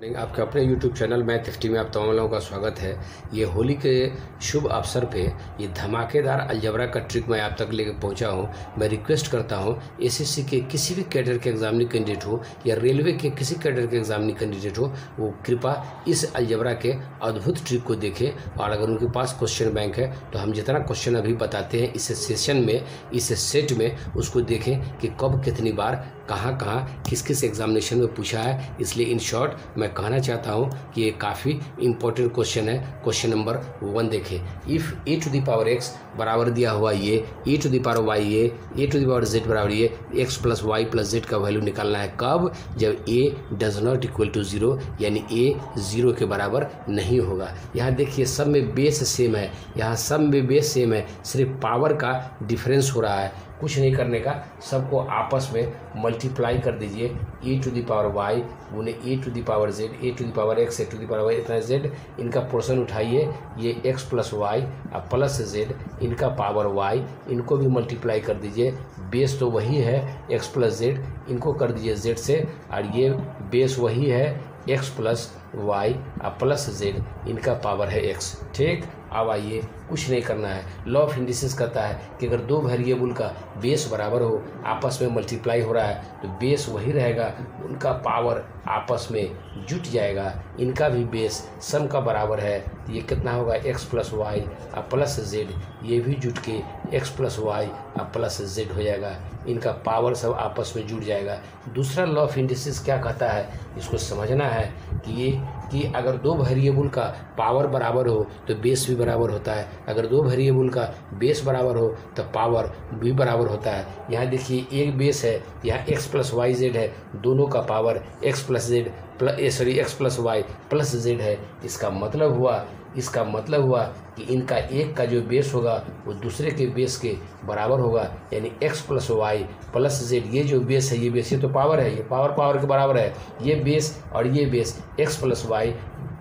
आपके अपने YouTube channel math F में आप तमाम लोगों का स्वागत है। ये होली के शुभ अवसर पे ये धमाकेदार अलजबरा का ट्रिक मैं आप तक लेके पहुँचा हूँ। मैं रिक्वेस्ट करता हूँ एसएससी के किसी भी कैडर के एग्जामिनी कैंडिडेट हो, या रेलवे के किसी कैडर के एग्जामिनी कैंडिडेट हो, वो कृपा इस अलजबरा के अद्भुत ट्रिक को देखें। और अगर उनके पास क्वेश्चन बैंक है तो हम जितना क्वेश्चन अभी बताते हैं, इस सेशन में, इस सेट में, उसको देखें कि कब कितनी बार कहाँ कहाँ किस किस एग्जामिनेशन में पूछा है। इसलिए इन शॉर्ट मैं कहना चाहता हूँ कि ये काफ़ी इंपॉर्टेंट क्वेश्चन है। क्वेश्चन नंबर वन देखें। If A to the power X बराबर दिया हुआ ये A to the power Y ये A to the power Z बराबर ये X plus Y plus Z का वैल्यू निकालना है कब? जब A does not equal to zero यानी ए ज़ीरो के बराबर नहीं होगा। यहाँ देखिए, सब में बेस सेम है। यहाँ सब में बेस सेम है। सिर्फ़ पावर का डिफरेंस हो रहा है। कुछ नहीं करने का, सबको आपस में मल्टीप्लाई कर दीजिए। A to the power Y गुने A to the power Z A to the power x A to the power y, इतना जेड इनका पोर्शन उठाइए। ये एक्स प्लस वाई और प्लस जेड इनका पावर वाई इनको भी मल्टीप्लाई कर दीजिए। बेस तो वही है एक्स प्लस जेड इनको कर दीजिए जेड से। और ये बेस वही है x प्लस वाई और प्लस जेड, इनका पावर है एक्स। ठीक? अब आइए, कुछ नहीं करना है। लॉ ऑफ़ इंडिसिस कहता है कि अगर दो वेरिएबल का बेस बराबर हो, आपस में मल्टीप्लाई हो रहा है तो बेस वही रहेगा, उनका पावर आपस में जुट जाएगा। इनका भी बेस सम का बराबर है। तो ये कितना होगा? एक्स प्लस वाई और प्लस जेड, ये भी जुट के एक्स प्लस वाई और प्लस जेड हो जाएगा। इनका पावर सब आपस में जुड़ जाएगा। दूसरा लॉ ऑफ़ इंडिसिस क्या कहता है? इसको समझना है कि ये, कि अगर दो वेरिएबल का पावर बराबर हो तो बेस भी बराबर होता है। अगर दो वेरिएबल का बेस बराबर हो तो पावर भी बराबर होता है। यहाँ देखिए, एक बेस है, यहाँ एक्स प्लस वाई जेड है। दोनों का power X plus Z plus sorry X plus Y plus Z है। इसका मतलब हुआ इसका मतलब हुआ कि इनका एक का जो बेस होगा, वो दूसरे के बेस के बराबर होगा, यानी x plus Y plus Z ये जो बेस है, ये बेस, ये तो पावर है, ये पावर पावर के बराबर है। ये बेस और ये base, x plus Y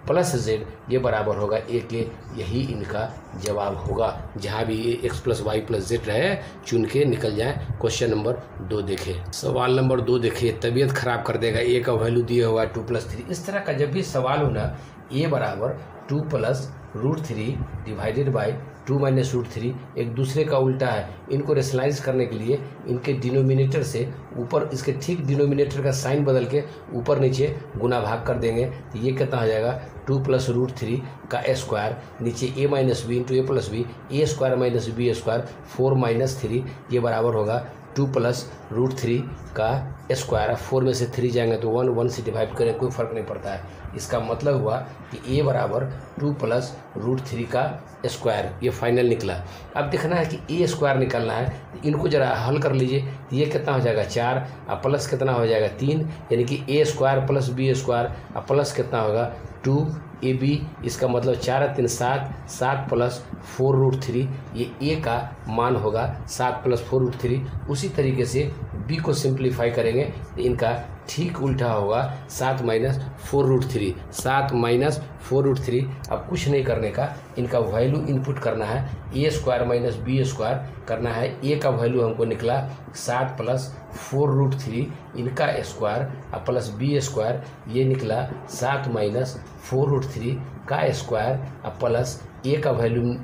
plus Z ये बराबर होगा। ए के यही इनका जवाब होगा। जहाँ भी ये X plus Y plus Z रहे, चुन के निकल जाए। क्वेश्चन नंबर दो देखे। सवाल नंबर दो देखिए तबीयत खराब कर देगा। ए का वैल्यू दिया हुआ टू प्लस थ्री इस तरह का जब भी सवाल हो ना ए बराबर two plus root three divided by two minus root three एक दूसरे का उल्टा है। इनको रेशनलाइज करने के लिए इनके डिनोमिनेटर से ऊपर, इसके ठीक डिनोमिनेटर का साइन बदल के ऊपर नीचे गुना भाग कर देंगे। तो ये कितना हो जाएगा? टू प्लस रूट थ्री का स्क्वायर नीचे A minus B into A plus B, A square minus B square four minus three, ये बराबर होगा टू प्लस रूट थ्री का स्क्वायर है फोर में से थ्री जाएँगे तो वन वन से डिवाइड करें, कोई फ़र्क नहीं पड़ता है। इसका मतलब हुआ कि ए बराबर टू प्लस रूट थ्री का स्क्वायर ये फाइनल निकला। अब देखना है कि ए स्क्वायर निकालना है इनको जरा हल कर लीजिए ये कितना हो जाएगा चार और प्लस कितना हो जाएगा तीन, यानी कि A square plus B square और प्लस कितना होगा टू ए बी इसका मतलब चार तीन सात सात प्लस फोर रूट थ्री ये ए का मान होगा, सात प्लस फोर रूट थ्री उसी तरीके से बी को सिंप्लीफाई करेंगे, इनका ठीक उल्टा होगा। सात माइनस फोर रूट थ्री सात माइनस फोर रूट थ्री अब कुछ नहीं करने का। इनका वैल्यू इनपुट करना है। A square minus B square करना है। ए का वैल्यू हमको निकला सात प्लस फोर रूट थ्री इनका स्क्वायर और प्लस बी स्क्वायर ये निकला सात माइनस फोर रूट थ्री का स्क्वायर और प्लस ए का वैल्यू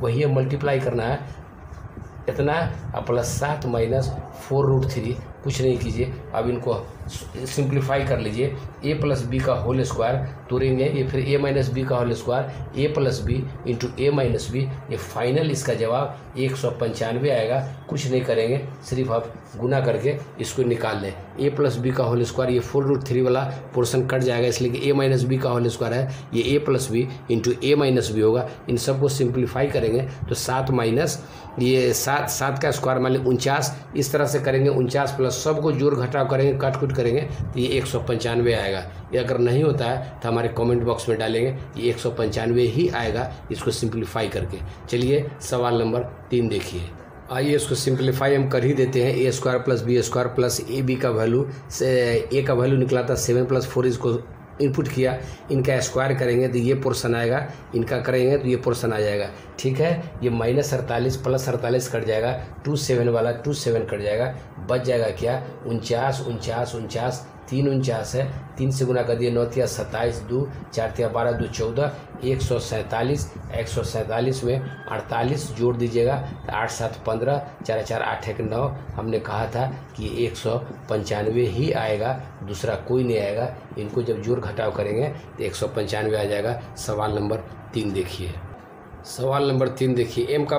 वही मल्टीप्लाई करना है। इतना। और प्लस सात माइनस फोर रूट थ्री कुछ नहीं कीजिए। अब इनको सिंप्लीफाई कर लीजिए। ए प्लस बी का होल स्क्वायर तोड़ेंगे। ये फिर ए माइनस बी का whole square A plus B into A minus B ये फाइनल इसका जवाब एक सौ पंचानवे आएगा। कुछ नहीं करेंगे। सिर्फ़ आप गुना करके इसको निकाल लें। ए प्लस बी का होल स्क्वायर ये फोर रूट थ्री वाला पोर्सन कट जाएगा। इसलिए कि ए माइनस बी का होल स्क्वायर है। ये A plus B into A minus B होगा। इन सबको सिंप्लीफाई करेंगे। तो सात माइनस ये सात सात का स्क्वायर मान ली उनचास। इस तरह से करेंगे उनचास प्लस सबको जोड़ घटाव करेंगे काट कुट करेंगे तो ये एक सौ पंचानवे आएगा। ये अगर नहीं होता है तो हमारे कमेंट बॉक्स में डालेंगे, ये एक सौ पंचानवे ही आएगा इसको सिंप्लीफाई करके। चलिए, सवाल नंबर तीन देखिए। आइए इसको सिंप्लीफाई हम कर ही देते हैं A square plus B square plus A B का वैल्यू से ए का वैल्यू निकला था सेवन प्लस फोर इसको इनपुट किया, इनका स्क्वायर करेंगे तो ये पोर्सन आएगा, इनका करेंगे तो ये पोर्सन आ जाएगा। ठीक है? ये माइनस अड़तालीस प्लस अड़तालीस कट जाएगा टू सेवन वाला टू सेवन कट जाएगा। बच जाएगा क्या? उनचास उनचास उनचास तीन उनचास है। तीन से गुना कर दिए नौ तिया सत्ताईस, दो, चार तिया बारह, दो चौदह, एक सौ सैंतालीस, एक सौ सैंतालीस में अड़तालीस जोड़ दीजिएगा तो आठ सात पंद्रह, चार चार आठ एक नौ। हमने कहा था कि एक सौ पंचानवे ही आएगा, दूसरा कोई नहीं आएगा। इनको जब जोड़ घटाव करेंगे तो एक सौ पंचानवे आ जाएगा। सवाल नंबर तीन देखिए। सवाल नंबर तीन देखिए एम का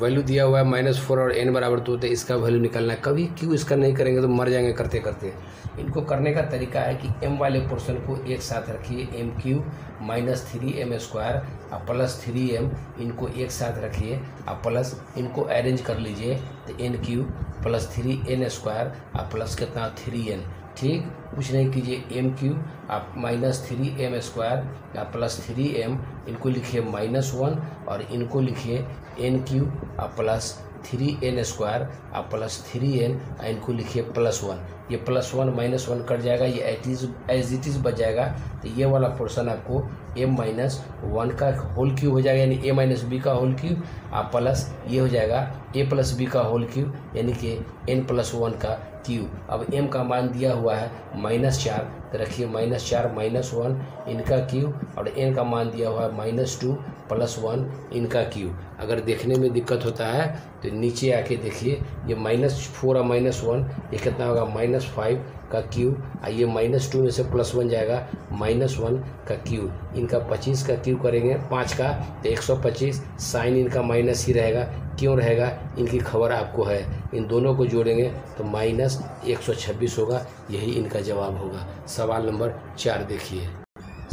वैल्यू दिया हुआ है माइनस फोर और एन बराबर दो तो इसका वैल्यू निकालना है। कभी क्यों इसका नहीं करेंगे तो मर जाएँगे करते करते इनको करने का तरीका है कि एम वाले पोर्शन को एक साथ रखिए M Q minus three M square और प्लस थ्री एम इनको एक साथ रखिए, और प्लस इनको अरेंज कर लीजिए तो N Q plus three N square और प्लस कितना? थ्री एन ठीक? कुछ नहीं कीजिए एम क्यू आप माइनस थ्री एम स्क्वायर या प्लस थ्री एम इनको लिखिए माइनस वन और इनको लिखिए एन क्यू और प्लस थ्री एन स्क्वायर और प्लस थ्री एन इनको लिखिए प्लस वन ये plus one minus one cut जाएगा, ये एटीज एज इट इज़ बच जाएगा। तो ये वाला पोर्शन आपको एम माइनस वन का होल क्यू हो जाएगा, यानी ए माइनस बी का होल क्यू और प्लस ये हो जाएगा ए प्लस बी का होल क्यू यानी कि एन प्लस वन का क्यू अब एम का मान दिया हुआ है माइनस चार। तो रखिए माइनस चार माइनस वन इनका क्यू और एन का मान दिया हुआ है माइनस टू प्लस वन इनका क्यू अगर देखने में दिक्कत होता है तो नीचे आके देखिए, ये माइनस फोर और माइनस वन ये कितना होगा? माइनस फाइव का क्यू और ये माइनस टू में से प्लस वन जाएगा माइनस वन का क्यू इनका पच्चीस का क्यू करेंगे, पाँच का तो एक सौ पच्चीस साइन इनका माइनस ही रहेगा। क्यों रहेगा? इनकी खबर आपको है। इन दोनों को जोड़ेंगे तो माइनस एक सौ छब्बीस होगा। यही इनका जवाब होगा। सवाल नंबर चार देखिए।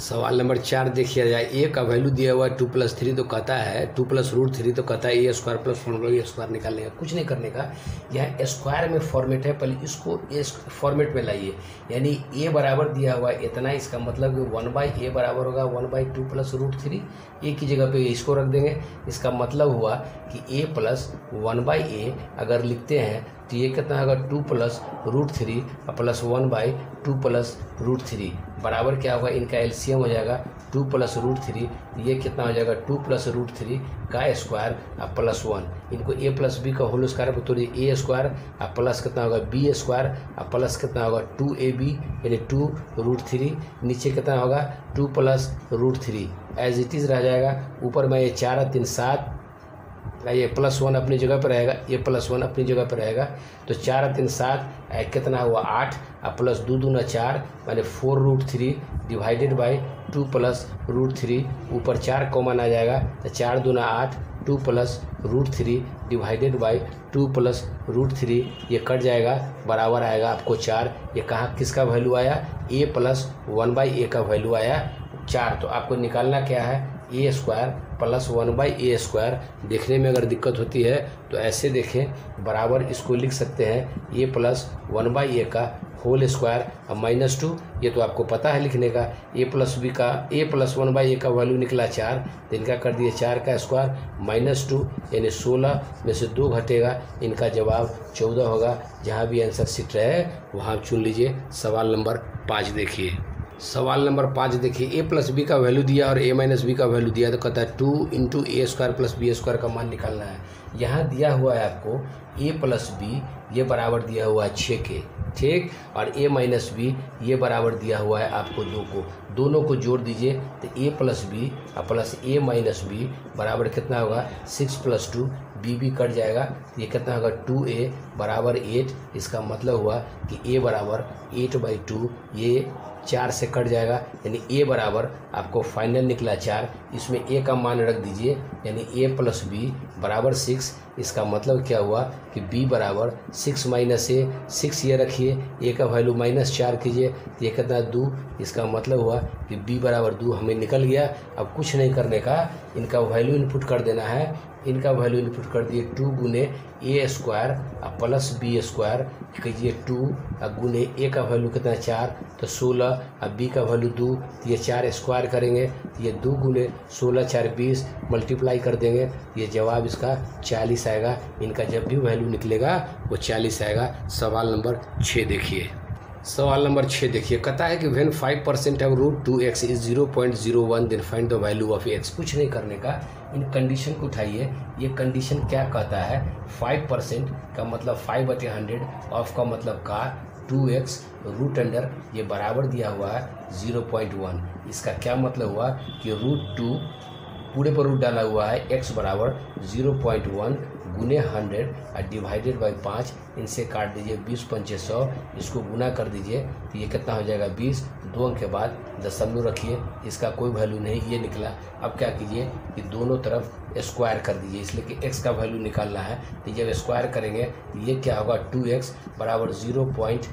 सवाल नंबर चार देखिए जाए, ए का वैल्यू दिया हुआ है टू प्लस थ्री तो कहता है टू प्लस रूट थ्री तो कहता है A square plus one A square निकालने का, कुछ नहीं करने का। यह स्क्वायर में फॉर्मेट है, पहले इसको ए फॉर्मेट में लाइए। यानी ए बराबर दिया हुआ है इतना, इसका मतलब कि वन बाई ए बराबर होगा one by two plus root three A की जगह पे इसको रख देंगे। इसका मतलब हुआ कि A plus one by A अगर लिखते हैं तो ये कितना होगा टू प्लस रूट थ्री और plus one by two plus root three बराबर क्या होगा? इनका एलसीएम हो जाएगा टू प्लस रूट थ्री ये कितना हो जाएगा? टू प्लस रूट थ्री का स्क्वायर और प्लस वन इनको ए प्लस बी का होल स्क्वायर तो ए स्क्वायर और प्लस कितना होगा? बी स्क्वायर और प्लस कितना होगा? टू ए बी यानी टू रूट थ्री नीचे कितना होगा? Two plus root three as it is रह जाएगा। ऊपर में ये चार तीन सात ये प्लस वन अपनी जगह पर रहेगा, ये प्लस वन अपनी जगह पर रहेगा। तो चार तीन सात कितना हुआ? आठ। और प्लस दो दूना चार, माने four root three divided by two plus root three ऊपर चार कॉमन आ जाएगा तो चार दूना आठ two plus root three divided by two plus root three ये कट जाएगा, बराबर आएगा आपको चार। ये कहाँ, किसका वैल्यू आया? A plus one by A का वैल्यू आया चार। तो आपको निकालना क्या है? A square plus one by A square देखने में अगर दिक्कत होती है तो ऐसे देखें, बराबर इसको लिख सकते हैं, A plus one by A का होल स्क्वायर और माइनस टू, ये तो आपको पता है लिखने का, ए प्लस बी का, A plus one by A का वैल्यू निकला चार तो इनका कर दिए चार का स्क्वायर, माइनस टू, यानी सोलह में से दो घटेगा, इनका जवाब चौदह होगा, जहाँ भी आंसर सीट रहे, वहाँ चुन लीजिए, सवाल नंबर पाँच देखिए। सवाल नंबर पाँच, देखिए ए प्लस बी का वैल्यू दिया और ए माइनस बी का वैल्यू दिया तो कहता है two into A square plus B square का मान निकालना है। यहाँ दिया हुआ है आपको ए प्लस बी ये बराबर दिया हुआ है छः के, ठीक? और ए माइनस बी ये बराबर दिया हुआ है आपको दो को। दोनों को जोड़ दीजिए तो ए प्लस बी और प्लस ए माइनस बी बराबर कितना होगा? Six plus two B B cut जाएगा। ये कितना होगा? टू ए बराबर एट इसका मतलब हुआ कि ए बराबर एट बाई टू ये चार से कट जाएगा यानी ए बराबर आपको फाइनल निकला चार इसमें ए का मान रख दीजिए, यानी ए प्लस बी बराबर सिक्स इसका मतलब क्या हुआ कि बी बराबर सिक्स माइनस ए सिक्स ये रखिए ए का वैल्यू माइनस चार कीजिए, ये कितना दो? इसका मतलब हुआ कि बी बराबर दो हमें निकल गया। अब कुछ नहीं करने का, इनका वैल्यू इनपुट कर देना है। इनका वैल्यू इनपुट कर दिए टू गुने ए स्क्वायर और प्लस बी स्क्वायर कीजिए टू और गुने ए का वैल्यू कितना चार? तो सोलह और बी का वैल्यू दो तो ये चार स्क्वायर करेंगे तो ये दो गुने सोलह चार बीस मल्टीप्लाई कर देंगे, ये जवाब इसका चालीस आएगा। इनका जब भी वैल्यू निकलेगा, वो चालीस आएगा। सवाल नंबर छः देखिए। सवाल नंबर छः देखिए। कहता है कि when five percent of root two X is zero point zero one then find the value of X कुछ नहीं करने का। इन कंडीशन को उठाइए। ये कंडीशन क्या कहता है? फाइव परसेंट का मतलब फाइव बटे हंड्रेड ऑफ़ का मतलब का टू एक्स रूट अंडर ये बराबर दिया हुआ है ज़ीरो पॉइंट वन इसका क्या मतलब हुआ कि रूट टू पूरे पर रूट डाला हुआ है एक्स बराबर ज़ीरो पॉइंट वन गुने हंड्रेड और डिवाइडेड बाई पाँच इनसे काट दीजिए बीस पंचे सौ, इसको गुना कर दीजिए तो ये कितना हो जाएगा बीस। दो अंक के बाद दशमलव रखिए, इसका कोई वैल्यू नहीं, ये निकला। अब क्या कीजिए कि दोनों तरफ़ स्क्वायर कर दीजिए, इसलिए कि एक्स का वैल्यू निकालना है। तो जब स्क्वायर करेंगे तो ये क्या होगा? टू एक्स बराबर ज़ीरो पॉइंट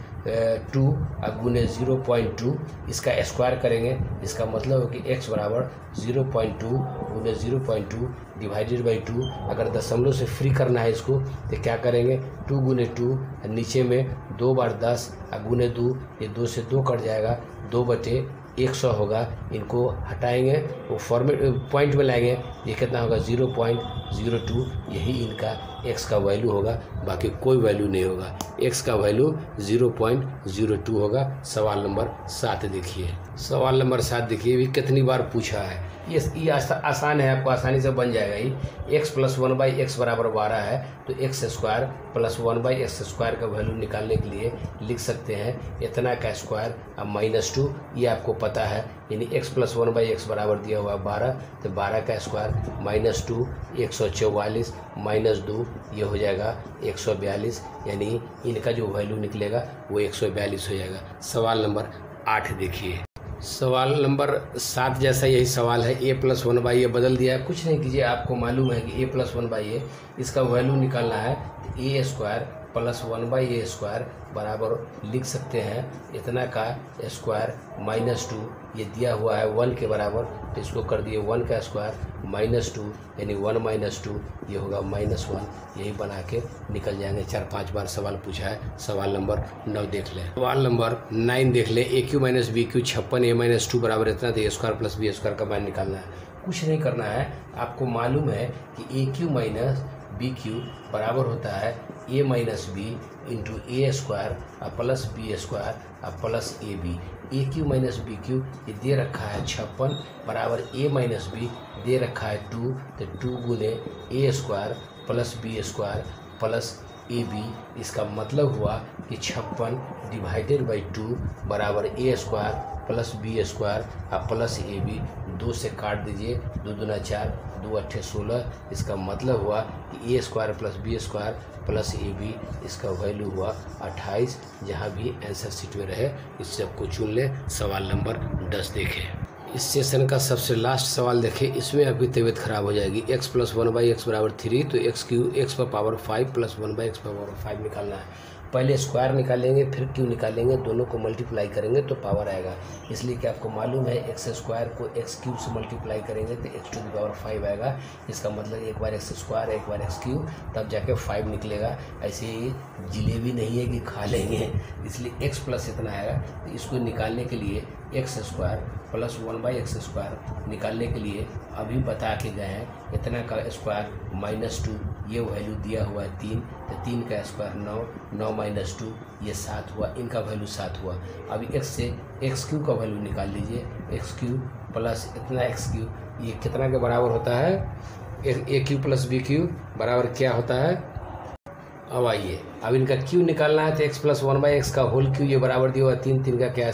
टू अब गुने ज़ीरो पॉइंट टू इसका स्क्वायर करेंगे। इसका मतलब है कि एक्स बराबर ज़ीरो पॉइंट टू गुने zero point two divided by two अगर दशमलव से फ्री करना है इसको तो क्या करेंगे? टू गुने टू नीचे में दो बार दस गुने दो, ये दो से दो कट जाएगा, दो बटे एक सौ होगा, इनको हटाएँगे, वो फॉर्मेट पॉइंट में लाएँगे ये कितना होगा? Zero point zero two. यही इनका एक्स का वैल्यू होगा। बाकी कोई वैल्यू नहीं होगा। एक्स का value zero point zero two होगा। सवाल नंबर सात देखिए। सवाल नंबर सात देखिए। भी कितनी बार पूछा है? ये ये आसान है। आपको आसानी से बन जाएगा ही X plus one by X बराबर बारह है। तो X square plus one by X square का वैल्यू निकालने के लिए लिख सकते हैं। इतना का स्क्वायर अब माइनस टू ये आपको पता है। यानी X plus one by X बराबर दिया हुआ है बारह। तो बारह का स्क्वायर माइनस टू, एक सौ चौवालीस, माइनस दो, ये हो जाएगा एक सौ बयालीस, यानी इनका जो वैल्यू निकलेगा वो एक सौ बयालीस हो जाएगा। सवाल नंबर आठ देखिए। सवाल नंबर सात जैसा यही सवाल है A plus one by A बदल दिया है। कुछ नहीं कीजिए, आपको मालूम है कि A plus one by A इसका वैल्यू निकालना है A square plus one by A square बराबर लिख सकते हैं। इतना का स्क्वायर माइनस टू, ये दिया हुआ है वन के बराबर तो इसको कर दिए वन का स्क्वायर माइनस टू, यानी वन माइनस टू, ये होगा माइनस वन। यही बना के निकल जाएँगे। चार पाँच बार सवाल पूछा है। सवाल नंबर नौ देख लें। सवाल नंबर नाइन देख लें। A cube minus B cube छप्पन ए माइनस टू बराबर इतना तो A square plus B square का मान निकालना है। कुछ नहीं करना है। आपको मालूम है कि A cube minus B cube बराबर होता है A minus B into A square और प्लस बी स्क्वायर और plus A B A cube minus B cube ये दे रखा है छप्पन बराबर ए माइनस बी दे रखा है टू तो टू गुने A square plus B square plus A B इसका मतलब हुआ कि छप्पन डिवाइडेड बाई टू बराबर A square plus B square और प्लस ए बी दो से काट दीजिए, दो दुना चार, दो अट्ठे सोलह। इसका मतलब हुआ कि A square plus B square plus A B, इसका वैल्यू हुआ अट्ठाईस। जहाँ भी आंसर सीट में रहे इस सबको चुन लें। सवाल नंबर दस देखें। इस सेशन का सबसे लास्ट सवाल देखें। इसमें आपकी तबीयत खराब हो जाएगी। X plus one by X बराबर थ्री तो एक्स क्यू एक्स पर power five plus one by X पर पावर फाइव निकालना है। पहले स्क्वायर निकालेंगे, फिर क्यू निकालेंगे, दोनों को मल्टीप्लाई करेंगे तो पावर आएगा। इसलिए कि आपको मालूम है एक्स स्क्वायर को एक्स क्यूब से मल्टीप्लाई करेंगे तो एक्स टू पावर फाइव आएगा। इसका मतलब एक बार एक्स स्क्वायर एक बार एक्स क्यूब तब जाके फाइव निकलेगा। ऐसे ही जिलेबी नहीं है कि खा लेंगे। इसलिए एक्स प्लस इतना आएगा। तो इसको निकालने के लिए X square plus one by X square निकालने के लिए अभी बता के गए हैं, इतना का स्क्वायर माइनस टू ये वैल्यू दिया हुआ है तीन तो तीन का स्क्वायर नौ नौ माइनस टू ये सात हुआ, इनका वैल्यू सात हुआ। अब एक्स से एक्स क्यू का वैल्यू निकाल लीजिए एक्स क्यू प्लस इतना एक्स क्यू ये कितना के बराबर होता है? A cube plus B cube बराबर क्या होता है? अब आइए, अब इनका क्यू निकालना है तो X plus one by X का होल क्यू ये बराबर दिया हुआ तीन तीन का क्या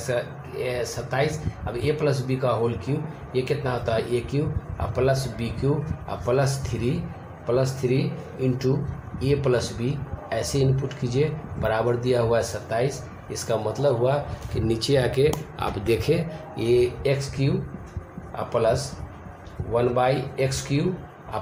सत्ताईस। अब ए प्लस बी का होल क्यू ये कितना होता है? ए क्यू और प्लस बी क्यू और plus three plus three into A plus B, ऐसे इनपुट कीजिए, बराबर दिया हुआ है सत्ताईस। इसका मतलब हुआ कि नीचे आके आप देखें, ये X cube plus one by X cube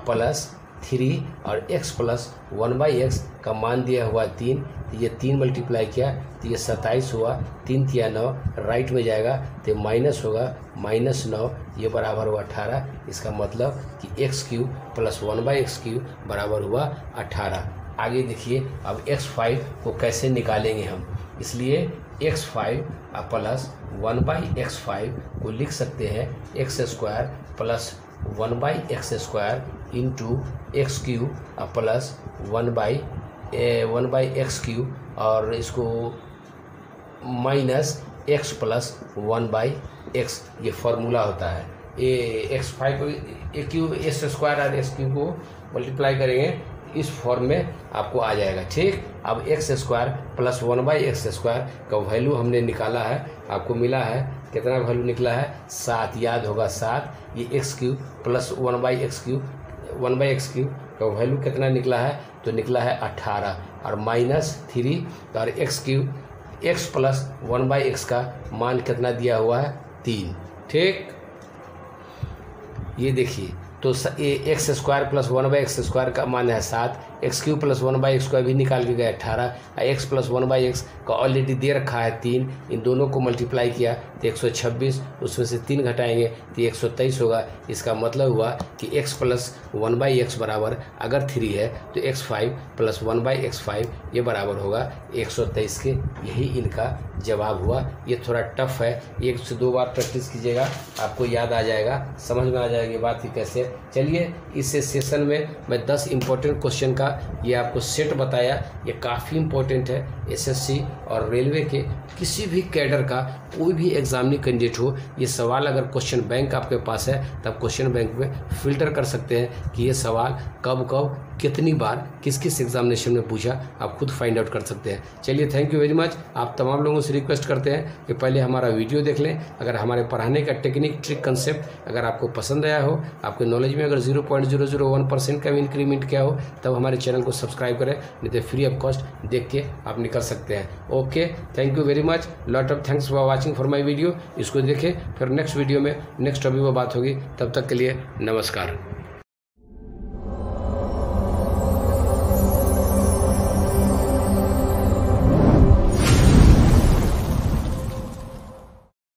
plus three और X plus one by X का मान दिया हुआ तीन तो ये तीन मल्टीप्लाई किया तो ये सत्ताईस हुआ, तीन तिया नौ राइट में जाएगा तो माइनस होगा माइनस नौ, ये बराबर हुआ अठारह, इसका मतलब कि X cube plus one by X cube बराबर हुआ अठारह। आगे देखिए, अब एक्स फाइव को कैसे निकालेंगे हम? इसलिए X five plus one by X five को लिख सकते हैं X square plus one by X square into X cube plus one by one by X cube और इसको minus X plus one by X ये फार्मूला होता है। ए x five को ए क्यू एस स्क्वायर और एक्स क्यू को multiply करेंगे, इस फॉर्म में आपको आ जाएगा, ठीक? अब X square plus one by X square का वैल्यू हमने निकाला है, आपको मिला है, कितना वैल्यू निकला है? सात, याद होगा सात, ये X cube plus one by X cube one by X cube का वैल्यू कितना निकला है? तो निकला है अट्ठारह और माइनस थ्री और X cube, X plus one by X का मान कितना दिया हुआ है? तीन। ठीक? ये देखिए तो ये X square plus one by X square का मान है सात X cube plus one by X को अभी निकाल के गए अट्ठारह X plus one by X का ऑलरेडी दे रखा है तीन। इन दोनों को मल्टीप्लाई किया तो एक सौ छब्बीस, उसमें से तीन घटाएँगे तो एक सौ तेईस होगा। इसका मतलब हुआ कि X plus one by X बराबर अगर थ्री है तो X five plus one by X five ये बराबर होगा। एक सौ तेईस के यही इनका जवाब हुआ। ये थोड़ा टफ है। एक से दो बार प्रैक्टिस कीजिएगा। आपको याद आ जाएगा। समझ में आ जाएगी बात ही कैसे। चलिए, इस सेशन में मैं दस इंपॉर्टेंट क्वेश्चन का ये आपको सेट बताया, ये काफ़ी इंपॉर्टेंट है एसएससी और रेलवे के किसी भी कैडर का कोई भी एग्जामिनी कैंडिडेट हो। ये सवाल अगर क्वेश्चन बैंक आपके पास है, तब क्वेश्चन बैंक में फ़िल्टर कर सकते हैं कि ये सवाल कब कब, कितनी बार किस किस एग्जामिनेशन में पूछा, आप खुद फाइंड आउट कर सकते हैं। चलिए थैंक यू वेरी मच आप तमाम लोगों से रिक्वेस्ट करते हैं कि पहले हमारा वीडियो देख लें। अगर हमारे पढ़ाने का टेक्निक ट्रिक कंसेप्ट अगर आपको पसंद आया हो, आपके नॉलेज में अगर zero point zero zero one percent का भी इंक्रीमेंट किया हो, तब हमारे चैनल को सब्सक्राइब करें, नहीं तो फ्री ऑफ़ कॉस्ट देख के आप निकल सकते हैं। Okay thank you very much lot of thanks for watching for my video इसको देखें, फिर नेक्स्ट वीडियो में नेक्स्ट टॉपिक पर बात होगी। तब तक के लिए नमस्कार।